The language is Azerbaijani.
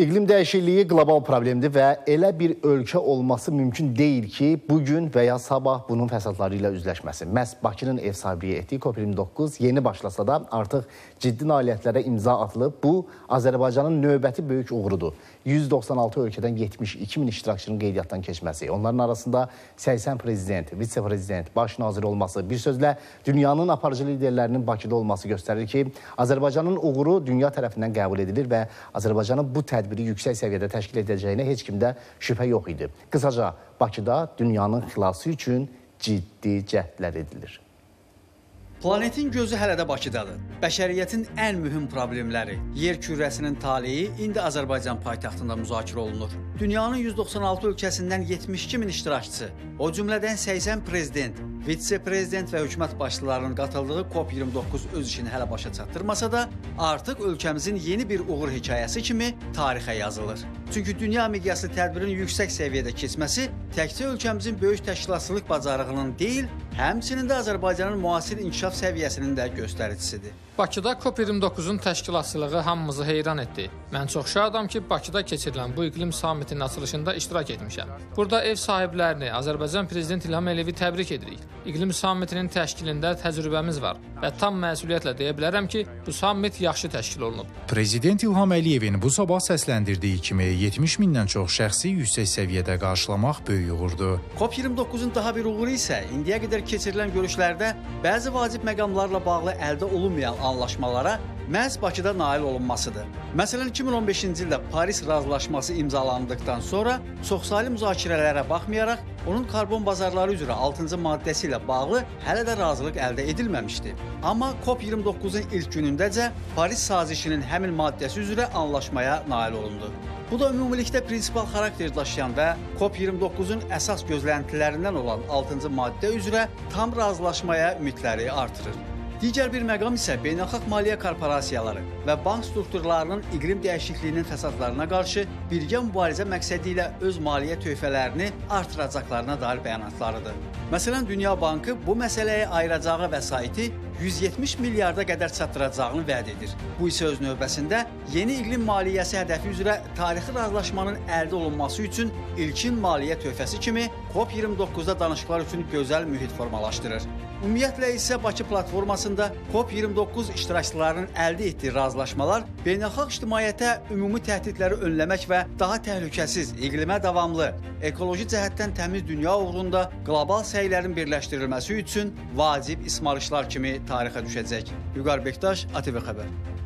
İqlim dəyişikliyi qlobal problemdir və elə bir ölkə olması mümkün deyil ki, bu gün və ya sabah bunun fəsadları ilə üzləşməsin. Məhz Bakının ev sahibliyi etdiyi COP29 yeni başlasa da artıq ciddi nailiyyətlərə imza atılıb. Bu, Azərbaycanın növbəti böyük uğurudur. 196 ölkədən 72 min iştirakçının qeydiyyatdan keçməsi, onların arasında 80 prezident, vitse-prezident, baş nazir olması, bir sözlə dünyanın aparıcı liderlərinin Bakıda olması göstərir ki, Azərbaycanın uğuru dünya tərəfindən qəbul edilir və Azərbaycanın bu tədbiri tədbiri yüksək səviyyədə təşkil edəcəyinə heç kimdə şübhə yox idi. Qısaca, Bakıda dünyanın xilası üçün ciddi cəhdlər edilir. Planetin gözü hələ də Bakıdadır. Bəşəriyyətin ən mühüm problemləri, yer kürəsinin taleyi indi Azərbaycan paytaxtında müzakirə olunur. Dünyanın 196 ölkəsindən 72 min iştirakçısı, o cümlədən 80 prezident, vitse-prezident və hökumət başçılarının qatıldığı COP29 öz işini hələ başa çatdırmasa da, artıq ölkəmizin yeni bir uğur hekayəsi kimi tarixə yazılır. Çünki dünya miqyaslı tədbirin yüksək səviyyədə keçməsi təkcə ölkəmizin böyük təşkilatçılıq bacarığının deyil, həmçinin də Azərbaycanın müasir inkişaf səviyyəsinin də göstəricisidir. Bakıda COP29-un təşkilatçılığı hamımızı heyran etdi. Mən çox şadam ki, Bakıda keçirilən bu iqlim sammitinin açılışında iştirak etmişəm. Burada ev sahiblərini, Azərbaycan prezident İlham Əliyevi təbrik edirik. İqlim sammitinin təşkilində təcrübəmiz var və tam məsuliyyətlə deyə bilərəm ki, bu sammit yaxşı təşkil olunub. Prezident İlham Əliyevin bu sabah səsləndirdiyi kimi 70 mindən çox şəxsi yüksək səviyyədə qarşılamaq böyük uğurdur. COP29-un daha bir uğuru isə indiyə qədər keçirilən görüşlərdə bəzi vacib məqamlarla bağlı əldə olunmayan anlaşmalara məhz Bakıda nail olunmasıdır. Məsələn, 2015-ci ildə Paris razılaşması imzalandıqdan sonra çoxsaylı müzakirələrə baxmayaraq, onun karbon bazarları üzrə 6-cı maddəsi ilə bağlı hələ də razılıq əldə edilməmişdi. Amma COP29-un ilk günündəcə Paris sazişinin həmin maddəsi üzrə anlaşmaya nail olundu. Bu da ümumilikdə prinsipal xarakter daşıyan və COP29-un əsas gözləntilərindən olan 6-cı maddə üzrə tam razılaşmaya ümidləri artırır. Digər bir məqam isə beynəlxalq maliyyə korporasiyaları və bank strukturlarının iqlim dəyişikliyinin fəsadlarına qarşı birgə mübarizə məqsədi ilə öz maliyyə töhfələrini artıracaqlarına dair bəyanatlarıdır. Məsələn, Dünya Bankı bu məsələyə ayıracağı vəsaiti 170 milyarda qədər çatdıracağını vəd edir. Bu isə öz növbəsində yeni iqlim maliyyəsi hədəfi üzrə tarixi razılaşmanın əldə olunması üçün ilkin maliyyə töhfəsi kimi COP29-da danışıqlar üçün gözəl mühit formalaşdırır. Ümumiyyətlə isə Bakı platformasında COP29 iştirakçılarının əldə etdiyi razılaşmalar beynəlxalq ictimaiyyətə ümumi təhdidləri önləmək və daha təhlükəsiz, iqlimə davamlı, ekoloji cəhətdən təmiz dünya uğrunda qlobal səylərin birləşdirilməsi üçün vacib ismarışlar kimi tarixə düşəcək. Vüqar Bektaş, ATV xəbər.